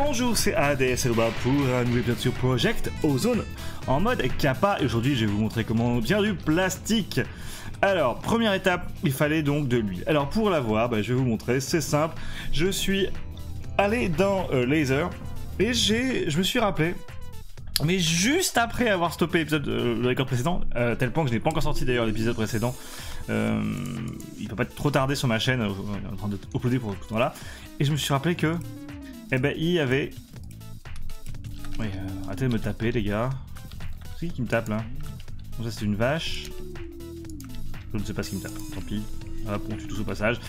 Bonjour, c'est ADS Loba pour un nouvel épisode sur Project Ozone en mode Kappa. Et aujourd'hui, je vais vous montrer comment obtenir du plastique. Alors, première étape, il fallait donc de l'huile. Alors, pour l'avoir, bah, je vais vous montrer, c'est simple. Je suis allé dans euh, Laser et j'ai, je me suis rappelé mais juste après avoir stoppé l'épisode, euh, le record précédent, euh, tel point que je n'ai pas encore sorti d'ailleurs l'épisode précédent, euh, il va pas être trop tardé sur ma chaîne, euh, en train de uploader pour tout ce temps-là, et je me suis rappelé que, eh ben, il y avait... Oui, euh, arrêtez de me taper les gars. C'est qui qui me tape là? Ça c'est une vache. Je ne sais pas ce qui me tape, tant pis. Hop, on tue tous au passage.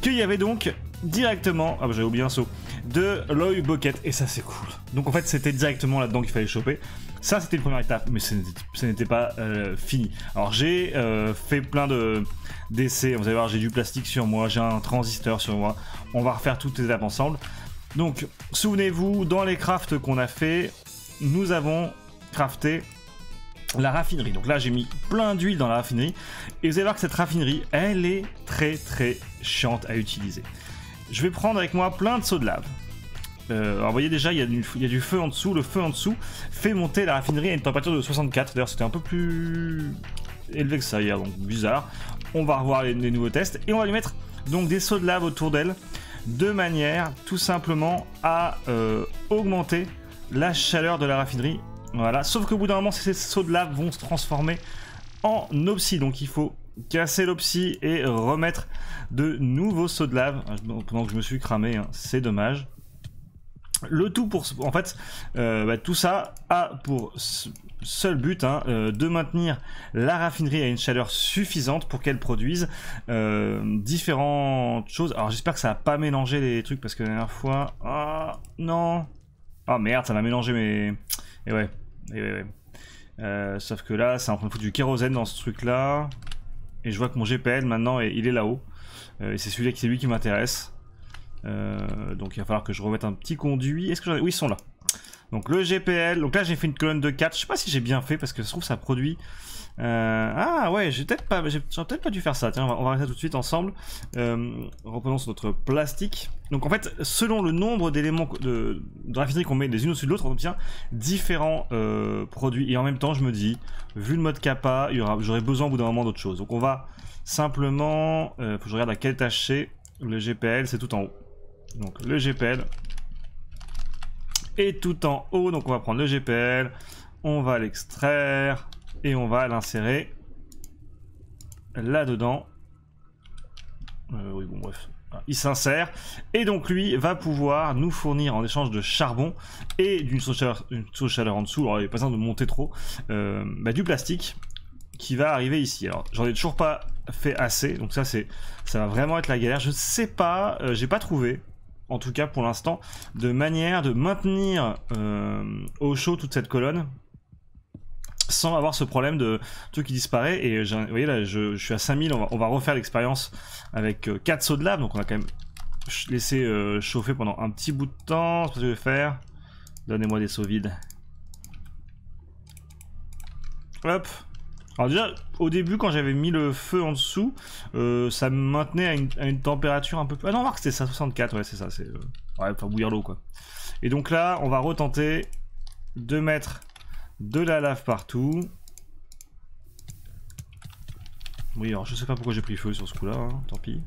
Qu'il y avait donc directement, ah bah j'avais oublié un saut, de l'oil bucket, et ça c'est cool. Donc en fait c'était directement là-dedans qu'il fallait choper. Ça c'était une première étape, mais ce n'était- ce n'était pas euh, fini. Alors j'ai euh, fait plein de d'essais, vous allez voir j'ai du plastique sur moi, j'ai un transistor sur moi, on va refaire toutes les étapes ensemble. Donc souvenez-vous, dans les crafts qu'on a fait, nous avons crafté la raffinerie. Donc là, j'ai mis plein d'huile dans la raffinerie. Et vous allez voir que cette raffinerie, elle est très très chiante à utiliser. Je vais prendre avec moi plein de seaux de lave. Euh, alors vous voyez déjà, il y, a du, feu en dessous. Le feu en dessous fait monter la raffinerie à une température de 64. D'ailleurs, c'était un peu plus élevé que ça hier, donc bizarre. On va revoir les, les nouveaux tests. Et on va lui mettre donc des seaux de lave autour d'elle. De manière tout simplement à euh, augmenter la chaleur de la raffinerie voilà, sauf qu'au bout d'un moment, ces sauts de lave vont se transformer en opsie. Donc il faut casser l'opsie et remettre de nouveaux sauts de lave. Pendant que je me suis cramé, hein, c'est dommage. Le tout pour... En fait, euh, bah, tout ça a pour seul but hein, euh, de maintenir la raffinerie à une chaleur suffisante pour qu'elle produise euh, différentes choses. Alors j'espère que ça va pas mélanger les trucs parce que la dernière fois... Ah non Ah merde, ça m'a mélangé mes... Et ouais, et ouais, ouais. Sauf que là, c'est en train du kérosène dans ce truc-là. Et je vois que mon GPL maintenant, il est là-haut. Et c'est celui-là qui m'intéresse. Euh, donc il va falloir que je remette un petit conduit. Est-ce que j'en. Oui, ils sont là. Donc le GPL. Donc là, j'ai fait une colonne de 4. Je sais pas si j'ai bien fait parce que je trouve que ça produit. Euh, Ah ouais, j'ai peut-être pas, j'ai peut-être pas dû faire ça. Tiens, on va, on regarder ça tout de suite ensemble. Euh, reprenons notre plastique. Donc en fait, selon le nombre d'éléments de, de raffinerie qu'on met les unes au-dessus de l'autre, on obtient différents produits. Et en même temps, je me dis, vu le mode kappa, il y aura- j'aurai besoin au bout d'un moment d'autre chose. Donc on va simplement, faut que je regarde à quel tâche. Le GPL, c'est tout en haut. Donc le GPL est tout en haut. Donc on va prendre le GPL, on va l'extraire et on va l'insérer là-dedans. Euh, oui, bon, bref. Il s'insère et donc lui va pouvoir nous fournir en échange de charbon et d'une source de chaleur, en dessous, alors il n'y a pas besoin de monter trop, euh, bah, du plastique qui va arriver ici. Alors j'en ai toujours pas fait assez, donc ça c'est ça va vraiment être la galère. Je sais pas, euh, j'ai pas trouvé, en tout cas pour l'instant, de manière de maintenir euh, au chaud toute cette colonne sans avoir ce problème de truc qui disparaît. Et vous voyez là je, suis à 5000 on va, on va refaire l'expérience avec 4 sauts de lave. Donc on va quand même laisser euh, chauffer pendant un petit bout de temps. Ce que je vais faire. Donnez-moi des seaux vides. Hop alors déjà au début quand j'avais mis le feu en dessous euh, ça me maintenait à une, température un peu plus ah non remarque c'était ça 64 ouais c'est ça c'est euh, ouais faire bouillir l'eau quoi et donc là on va retenter de mettre de la lave partout oui, alors je sais pas pourquoi j'ai pris feu sur ce coup-là, hein, tant pis.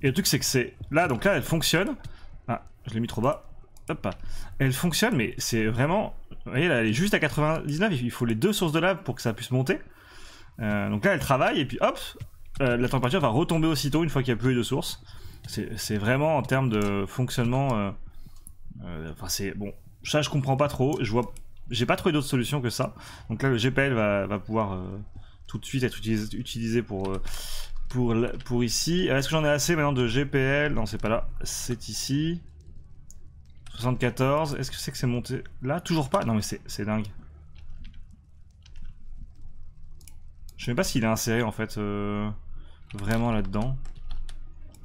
Et le truc c'est que c'est... Là, donc là, elle fonctionne. Ah, je l'ai mis trop bas. Hop. Elle fonctionne, mais c'est vraiment... Vous voyez, là, elle est juste à 99, il faut les deux sources de lave pour que ça puisse monter. Euh, donc là, elle travaille, et puis hop, euh, la température va retomber aussitôt une fois qu'il n'y a plus deux sources. C'est vraiment en termes de fonctionnement... euh, Enfin, c'est... Bon, ça, je comprends pas trop. Je vois j'ai pas trouvé d'autre solution que ça. Donc là, le GPL va, pouvoir tout de suite être utilisé, pour, pour, pour ici. Est-ce que j'en ai assez maintenant de GPL Non, c'est pas là. C'est ici. 74. Est-ce que c'est que c'est monté là? Toujours pas? Non, mais c'est dingue. Je sais même pas s'il est inséré en fait euh, vraiment là-dedans.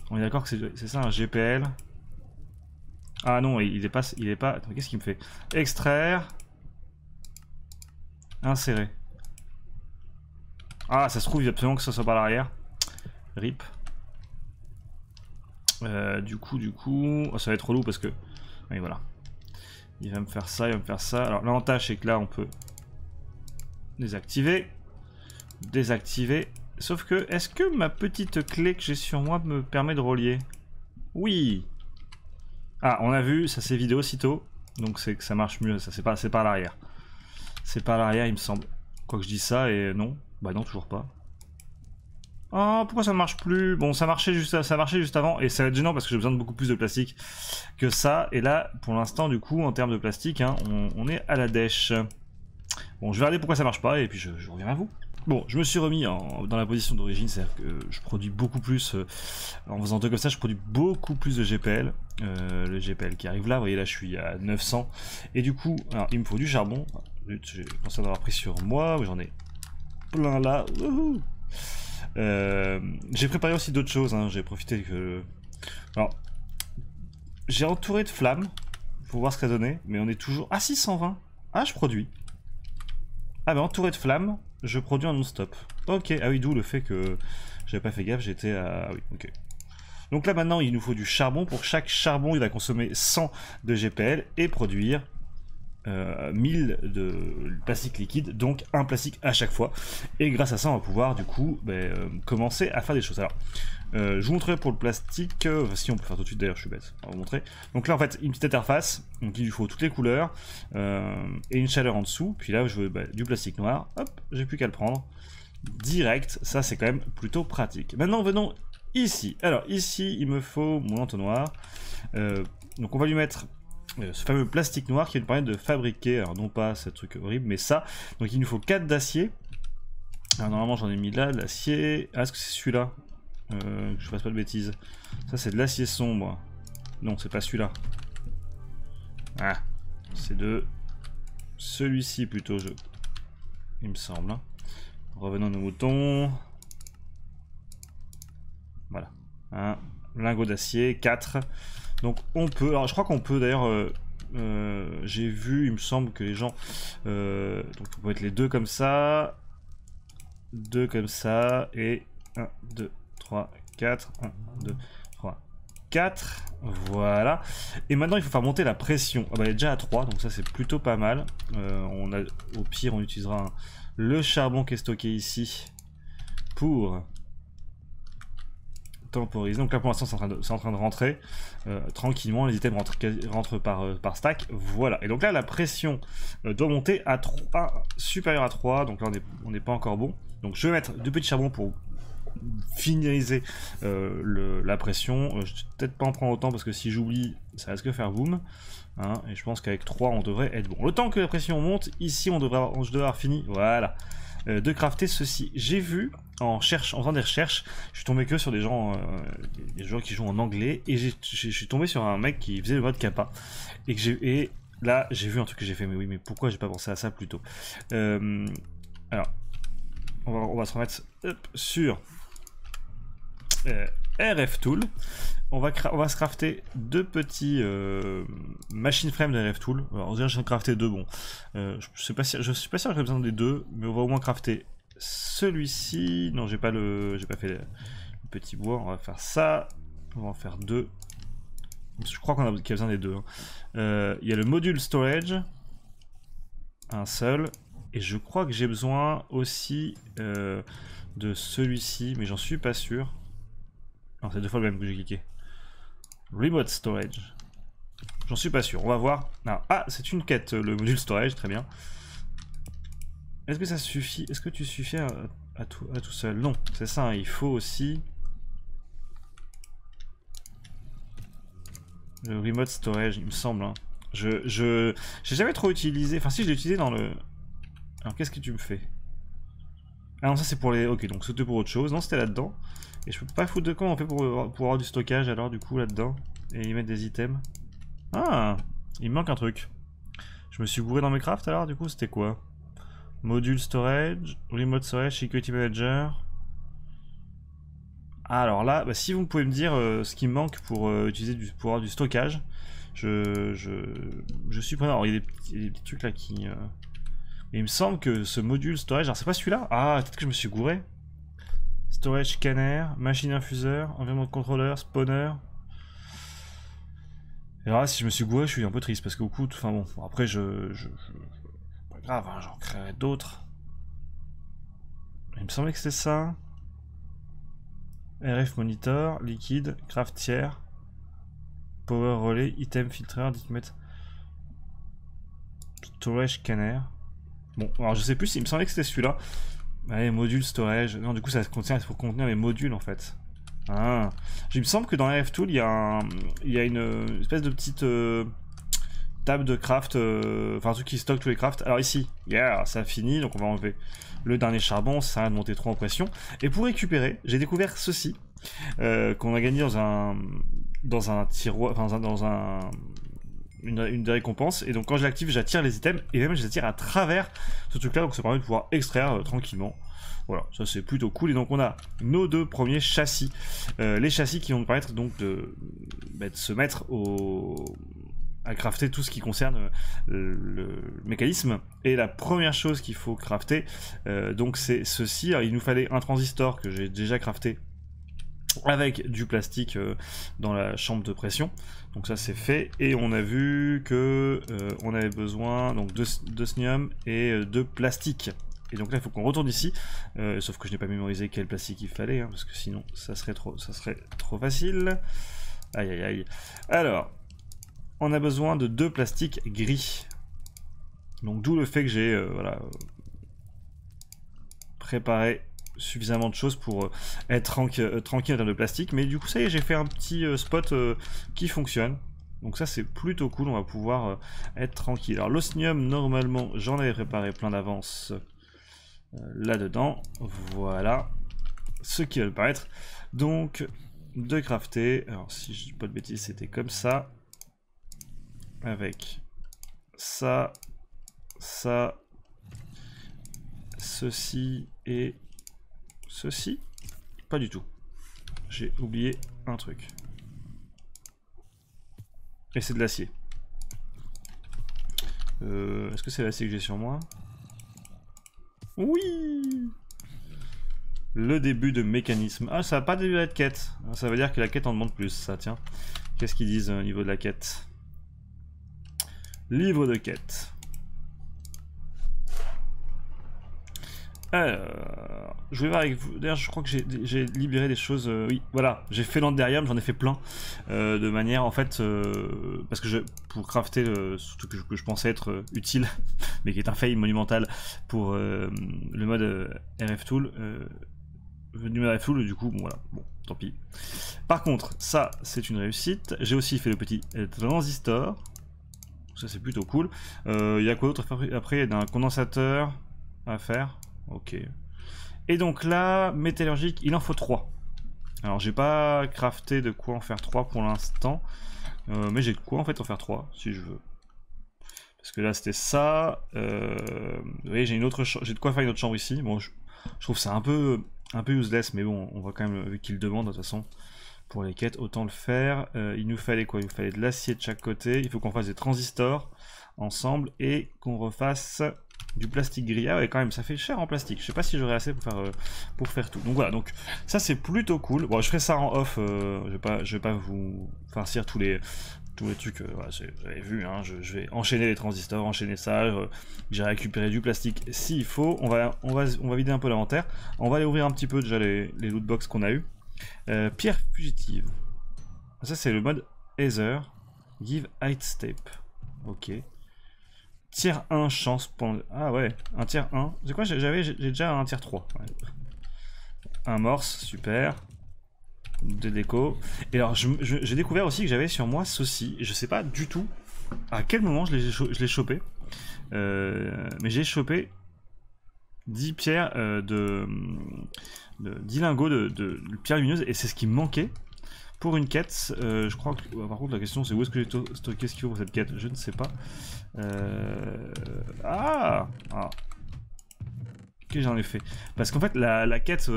On est d'accord que c'est ça un GPL. Ah non, il est pas. Il est pas. Attends, qu'est-ce qu'il me fait? Extraire. Insérer. Ah, ça se trouve, il absolument que ça soit par l'arrière. RIP. Euh, du coup, du coup, oh, ça va être relou parce que... Oui, voilà. Il va me faire ça, il va me faire ça. Alors l'avantage c'est que là on peut désactiver, désactiver. Sauf que, est-ce que ma petite clé que j'ai sur moi me permet de relier? Oui Ah, on a vu, ça s'est vidé aussitôt. Donc c'est que ça marche mieux, ça c'est pas, par l'arrière. C'est par l'arrière il me semble. Quoi que je dis ça et non. Bah non, toujours pas. Oh, pourquoi ça ne marche plus? Bon, ça marchait, juste, ça avant, et ça va être gênant parce que j'ai besoin de beaucoup plus de plastique que ça. Et là, pour l'instant, du coup, en termes de plastique, hein, on, est à la dèche. Bon, je vais regarder pourquoi ça marche pas, et puis je, reviens à vous. Bon, je me suis remis dans la position d'origine, c'est-à-dire que je produis beaucoup plus, euh, en faisant deux comme ça, je produis beaucoup plus de GPL. Euh, le GPL qui arrive là, vous voyez là je suis à 900. Et du coup, alors, il me faut du charbon. J'ai pensé en avoir pris sur moi, j'en ai plein là. Euh, j'ai préparé aussi d'autres choses, hein. j'ai profité que... Alors, j'ai entouré de flammes, pour voir ce que ça donnait, mais on est toujours... Ah 620 Ah, je produis. Ah ben entouré de flammes, je produis en non-stop. Ok, ah oui, d'où le fait que j'avais pas fait gaffe, j'étais à... Ah oui, ok. Donc là maintenant, il nous faut du charbon. Pour chaque charbon, il va consommer 100 de GPL et produire 1000 euh, de plastique liquide, donc un plastique à chaque fois. Et grâce à ça, on va pouvoir du coup ben, euh, commencer à faire des choses. Alors, euh, je vous montrerai pour le plastique, si on peut faire tout de suite d'ailleurs, je suis bête, on va vous montrer. Donc là en fait, une petite interface, donc il lui faut toutes les couleurs, et une chaleur en dessous, puis là je veux ben, du plastique noir, hop, j'ai plus qu'à le prendre, direct, ça c'est quand même plutôt pratique. Maintenant venons ici, alors ici il me faut mon entonnoir, donc on va lui mettre euh, ce fameux plastique noir qui nous permet de fabriquer, alors non pas ce truc horrible, mais ça. Donc il nous faut 4 d'acier. Alors normalement j'en ai mis là, l'acier. Ah, est-ce que c'est celui-là? Euh, je fasse pas de bêtises. Ça c'est de l'acier sombre. Non, c'est pas celui-là. Ah, c'est de celui-ci plutôt, je... il me semble. Hein. Revenons à nos moutons. Voilà. Un lingot d'acier, 4. Donc on peut, alors je crois qu'on peut d'ailleurs, euh, euh, j'ai vu, il me semble que les gens, euh, donc on peut mettre les deux comme ça, deux comme ça, et 1, 2, 3, 4, 1, 2, 3, 4, voilà. Et maintenant il faut faire monter la pression, ah bah elle est déjà à 3, donc ça c'est plutôt pas mal. on a, au pire on utilisera le charbon qui est stocké ici pour Donc là pour l'instant c'est en, train de rentrer euh, tranquillement, les items rentrent, par, euh, par stack, voilà. Et donc là la pression euh, doit monter à 3, supérieur à 3, donc là on n'est pas encore bon. Donc je vais mettre deux petits charbons pour finaliser la pression. je vais peut-être pas en prendre autant parce que si j'oublie ça risque de faire boom. Hein, et je pense qu'avec 3 on devrait être bon. Le temps que la pression monte, ici on devrait avoir, je devrais avoir fini, voilà. Euh, de crafter ceci. J'ai vu en, en faisant des recherches, je suis tombé que sur des gens, euh, des, joueurs qui jouent en anglais, et je suis tombé sur un mec qui faisait le mode kappa. Et, que et là, j'ai vu un truc que j'ai fait, mais oui, mais pourquoi j'ai pas pensé à ça plus tôt? Euh, Alors, on va, se remettre sur RF Tool on va, on se crafter deux petits euh, machine frame de RF Tool. Alors, déjà, je vais crafter deux, bon. Euh, je, je suis pas sûr que j'ai besoin des deux, mais on va au moins crafter celui-ci. Non, j'ai pas le, j'ai pas fait le, petit bois. On va faire ça. On va en faire deux. Je crois qu'on a, besoin des deux. Hein. Euh, il y a le module storage, un seul, et je crois que j'ai besoin aussi euh, de celui-ci, mais j'en suis pas sûr. Non, c'est deux fois le même que j'ai cliqué. Remote storage. J'en suis pas sûr, on va voir. Ah, c'est une quête, le module storage, très bien. Est-ce que ça suffit? Est-ce que tu suffis à, tout, à tout seul? Non, c'est ça, hein, il faut aussi... Le remote storage, il me semble. Hein. Je, je, j'ai jamais trop utilisé. Enfin, si je l'ai utilisé dans le. Alors, qu'est-ce que tu me fais? Ah non, ça c'est pour les. Ok, donc c'était pour autre chose. Non, c'était là-dedans. Et je peux pas foutre de comment on fait pour, pour avoir du stockage alors du coup là-dedans Et y mettre des items Ah Il me manque un truc. Je me suis gouré dans mes crafts alors du coup c'était quoi? Module storage, remote storage, security manager. Ah, alors là, bah, si vous pouvez me dire euh, ce qui me manque pour euh, utiliser du, avoir du stockage, je, je, je suis preneur. il, y a des petits, trucs là qui... Euh, il me semble que ce module storage, alors c'est pas celui-là? Ah, peut-être que je me suis gouré. Storage scanner, machine infuseur, environnement contrôleur, spawner. Et là, si je me suis gouré, je suis un peu triste parce qu'au coup, enfin bon, après, je. je, pas grave, hein, j'en créerai d'autres. Il me semblait que c'était ça. RF Monitor, liquide, tiers, Power Relay, Item Filtreur, mètres. Storage Scanner. Bon, alors je sais plus, il me semblait que c'était celui-là. Allez, module storage. Non, du coup, ça contient, pour contenir les modules en fait. Ah. Il me semble que dans RF Tool, il y a, il y a une espèce de petite euh, table de craft, euh, enfin un truc qui stocke tous les crafts. Alors ici, yeah, ça a fini, donc on va enlever le dernier charbon, ça sert de monter trop en pression. Et pour récupérer, j'ai découvert ceci, euh, qu'on a gagné dans un, dans un tiroir, enfin dans un, une, récompense. Et donc quand je l'active, j'attire les items, et même je les attire à travers ce truc-là, donc ça permet de pouvoir extraire euh, tranquillement. Voilà, ça c'est plutôt cool. Et donc on a nos deux premiers châssis. Euh, les châssis qui vont nous permettre donc de, bah, de se mettre au, à crafter tout ce qui concerne euh, le mécanisme. Et la première chose qu'il faut crafter, donc c'est ceci. il nous fallait un transistor que j'ai déjà crafté avec du plastique euh, dans la chambre de pression. Donc ça c'est fait. Et on a vu que on avait besoin donc de et de plastique. Et donc là il faut qu'on retourne ici. sauf que je n'ai pas mémorisé quel plastique il fallait, hein, parce que sinon ça serait trop, ça serait trop facile. Aïe aïe aïe. Alors, on a besoin de deux plastiques gris. Donc d'où le fait que j'ai euh, voilà, préparé suffisamment de choses pour euh, être euh, tranquille en termes de plastique. Mais du coup ça y est, j'ai fait un petit spot qui fonctionne. Donc ça c'est plutôt cool, on va pouvoir être tranquille. Alors l'osnium, normalement, j'en avais préparé plein d'avance là-dedans. Voilà ce qui va le paraître. Donc de crafter, alors si je dis pas de bêtises, c'était comme ça avec ça, ça, ceci et ceci. Pas du tout. J'ai oublié un truc. Et c'est de l'acier. Euh, est-ce que c'est l'acier que j'ai sur moi? Oui Le début de mécanisme. Ah, ça n'a pas début de quête. Ça veut dire que la quête en demande plus, ça, tiens. Qu'est-ce qu'ils disent au niveau de la quête? Livre de quête. Alors, je vais voir avec vous. D'ailleurs, je crois que j'ai libéré des choses. Euh, oui, voilà, j'ai fait l'anderium, j'en ai fait plein. Euh, de manière, en fait, euh, parce que je, pour crafter surtout que je, pensais être utile, mais qui est un fail monumental pour le mode RF Tool. du mode RF Tool, du coup, bon, voilà, bon, tant pis. Par contre, ça, c'est une réussite. J'ai aussi fait le petit transistor ça c'est plutôt cool. Il y a quoi d'autre Après, il y a un condensateur à faire? Ok. Et donc là, métallurgique, il en faut 3. Alors j'ai pas crafté de quoi en faire 3 pour l'instant. Euh, mais j'ai de quoi en faire 3 si je veux. Parce que là c'était ça. Euh, vous voyez, j'ai une autre j'ai de quoi faire une autre chambre ici. Je trouve ça un peu un peu useless, mais bon, on va quand même, vu qu'il demande de toute façon, pour les quêtes, autant le faire. Euh, il nous fallait quoi? Il nous fallait de l'acier de chaque côté. Il faut qu'on fasse des transistors ensemble et qu'on refasse du plastique gris. Ah ouais, quand même, ça fait cher en plastique. Je sais pas si j'aurai assez pour faire, euh, pour faire tout. Donc voilà, donc ça c'est plutôt cool. Bon, je ferai ça en off. Euh, je vais pas, je vais pas vous farcir tous les tous les trucs, voilà, j'avais vu, hein, je, vais enchaîner les transistors, enchaîner ça, j'ai récupéré du plastique s'il faut, on va, on, va, on va vider un peu l'inventaire, on va aller ouvrir un petit peu déjà les, les loot box qu'on a eu. Euh, pierre fugitive. Ça, c'est le mode Ether. Give height step. Ok. Tier 1 chance pendant... Ah ouais, un tier 1. C'est quoi J'avais, j'ai déjà un tier 3. Un morse, super. De déco. Et alors, j'ai découvert aussi que j'avais sur moi ceci. Je sais pas du tout à quel moment je l'ai chopé. Euh, mais j'ai chopé 10 pierres euh, de, 10 lingots de, de, pierres lumineuses et c'est ce qui me manquait pour une quête. Euh, je crois que par contre la question c'est où est-ce que j'ai stocké ce qu'il faut pour cette quête? Je ne sais pas. Euh, ah, ah. que j'en ai fait Parce qu'en fait la, quête où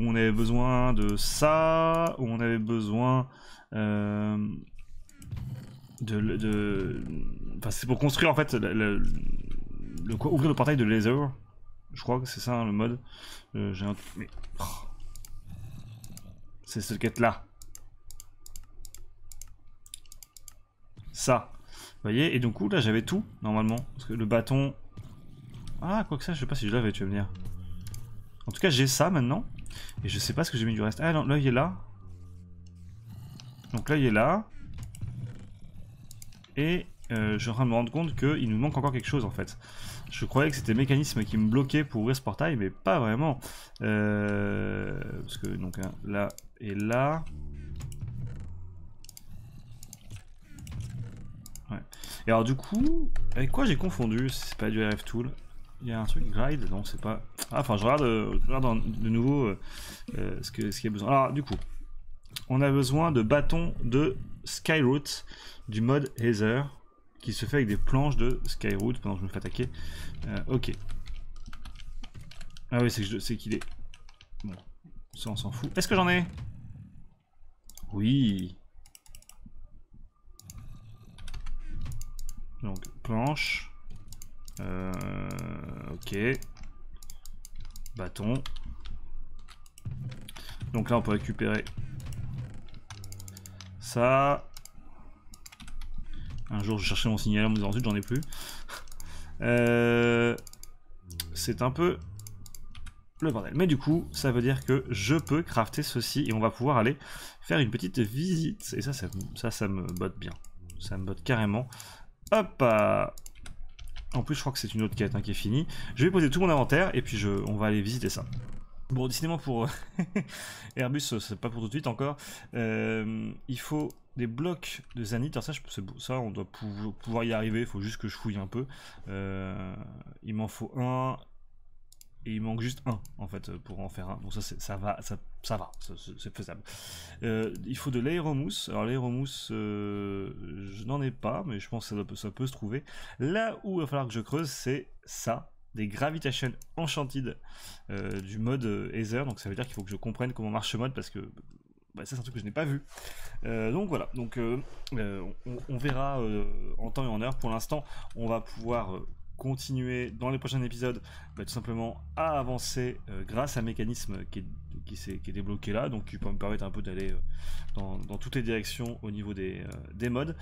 on avait besoin de ça, où on avait besoin de, de... Enfin c'est pour construire en fait le, ouvrir le portail de laser je crois que c'est ça hein, le mode. Euh, j'ai un... Mais... Oh. C'est cette quête là. ça. Voyez Et donc, là, j'avais tout, normalement. Parce que le bâton... Ah, quoi que ça, je sais pas si je l'avais, tu vas me dire. En tout cas, j'ai ça, maintenant. Et je sais pas ce que j'ai mis du reste. Ah, non, là, il est là. Donc là, il est là. Et euh, je suis en train de me rendre compte qu'il nous manque encore quelque chose, en fait. Je croyais que c'était le mécanisme qui me bloquait pour ouvrir ce portail, mais pas vraiment. Euh, parce que, donc, hein, là et là... Et alors du coup, avec quoi j'ai confondu C'est pas du RF Tool? Il y a un truc Glide Non, c'est pas. Ah, enfin, je regarde, euh, de nouveau euh, euh, ce qu'il ce y a besoin. Alors, du coup, on a besoin de bâtons de Skyroot du mode Heather qui se fait avec des planches de Skyroot pendant que je me fais attaquer. ok. Ah oui, c'est qu'il est. Bon, ça on s'en fout. Est-ce que j'en ai? Oui. Donc, planche. Euh, ok. Bâton. Donc là, on peut récupérer ça. Un jour, je cherchais mon signal, mais ensuite, j'en ai plus. Euh, c'est un peu le bordel. Mais du coup, ça veut dire que je peux crafter ceci et on va pouvoir aller faire une petite visite. Et ça, ça, ça, ça me botte bien. Ça me botte carrément. Hop En plus, je crois que c'est une autre quête hein, qui est finie. Je vais poser tout mon inventaire et puis je, on va aller visiter ça. Bon, décidément pour Airbus, c'est pas pour tout de suite encore. Euh, il faut des blocs de Zanit. Alors ça, on doit pouvoir y arriver. Il faut juste que je fouille un peu. Euh, il m'en faut un et il manque juste un en fait pour en faire un. Donc ça, ça va, ça, ça va, c'est faisable. Euh, il faut de l'aéromousse. Alors l'aéromousse, euh, je n'en ai pas, mais je pense que ça, peut, se trouver. Là où il va falloir que je creuse, c'est ça, des Gravitation Enchanted euh, du mode Ether. Donc ça veut dire qu'il faut que je comprenne comment marche ce mode parce que bah, ça c'est un truc que je n'ai pas vu. donc voilà, donc on, on, verra en temps et en heure. Pour l'instant, on va pouvoir continuer dans les prochains épisodes bah, tout simplement à avancer euh, grâce à un mécanisme qui est, qui, est, débloqué là, donc qui peut me permettre un peu d'aller euh, dans, toutes les directions au niveau des, euh, des modes.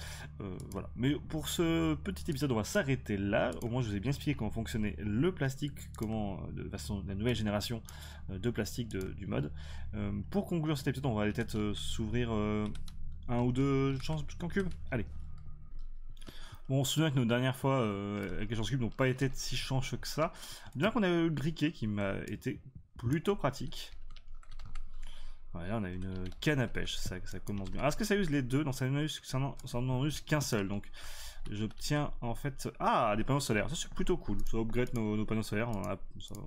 voilà. Mais pour ce petit épisode, on va s'arrêter là. Au moins, je vous ai bien expliqué comment fonctionnait le plastique, comment, de façon, la nouvelle génération de plastique du mode. pour conclure cet épisode, on va peut-être s'ouvrir un ou deux chances en cube. Allez. Bon, on se souvient que nos dernières fois euh, avec les Cube n'ont pas été si chanceux que ça. Bien qu'on ait eu le briquet qui m'a été plutôt pratique. Voilà, on a une canne à pêche, ça, commence bien. Est-ce que ça use les deux? Non, ça n'en use qu'un seul. Donc, j'obtiens en fait... Ah, des panneaux solaires. Ça, c'est plutôt cool. Ça upgrade nos, panneaux solaires. On, va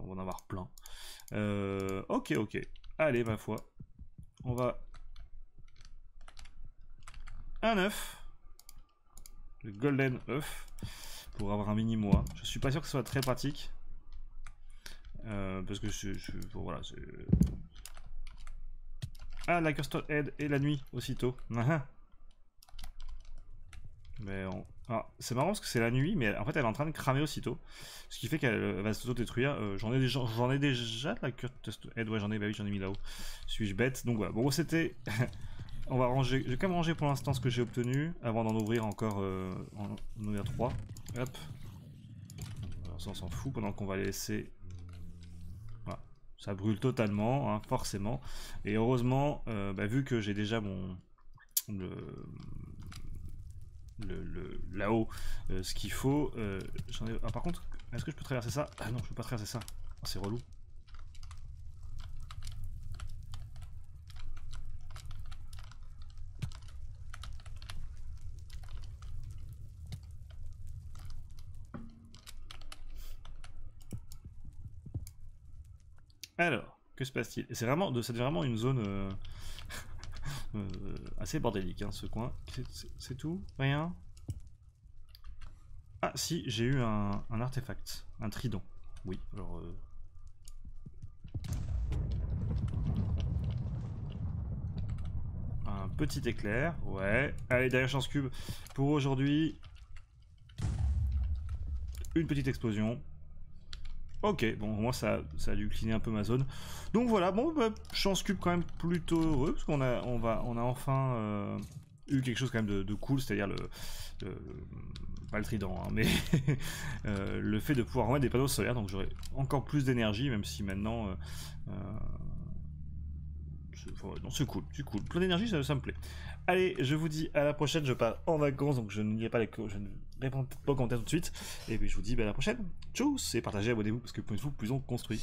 en avoir plein. Euh, ok, ok. Allez, ma foi. On va... Un œuf le Golden œuf pour avoir un mini mois. Je suis pas sûr que ce soit très pratique. Euh, parce que je, je voilà, Ah, la Custod Head et la nuit aussitôt. Mais ah, c'est marrant parce que c'est la nuit, mais en fait elle est en train de cramer aussitôt. Ce qui fait qu'elle va s'auto-détruire. Euh, j'en ai déjà, j'en ai déjà la Custod Head, ouais j'en ai, bah oui j'en ai mis là-haut. Suis-je bête Donc voilà, bon c'était On va ranger, je vais quand même ranger pour l'instant ce que j'ai obtenu avant d'en ouvrir encore euh, en, ouvrir 3. Hop. Alors ça on s'en fout pendant qu'on va laisser. Voilà. Ça brûle totalement, hein, forcément. Et heureusement, euh, bah, vu que j'ai déjà mon le, le, là-haut euh, ce qu'il faut. Ah, par contre, est-ce que je peux traverser ça? Ah non, je peux pas traverser ça. Ah, c'est relou. Alors, que se passe-t-il? C'est vraiment, vraiment une zone euh, euh, assez bordélique, hein, ce coin. C'est tout? Rien? Ah, si, j'ai eu un, artefact, un trident. Oui, alors... Euh, un petit éclair, ouais. Allez, derrière Chance Cube, pour aujourd'hui, une petite explosion. Ok, bon, moi ça, ça a dû cliner un peu ma zone. Donc voilà, bon, bah, chance cube quand même plutôt heureux, parce qu'on a, on va, on a enfin, euh, eu quelque chose quand même de, cool, c'est-à-dire le, pas le trident, hein, mais euh, le fait de pouvoir remettre des panneaux solaires, donc j'aurai encore plus d'énergie, même si maintenant, euh, c'est cool, c'est cool, plein d'énergie, ça, me plaît. Allez, je vous dis à la prochaine, je pars en vacances, donc je ne pas les je ne réponds pas aux commentaires tout de suite, et puis je vous dis bah, à la prochaine, tchuss, et partagez, abonnez-vous, parce que de vue, plus on construit.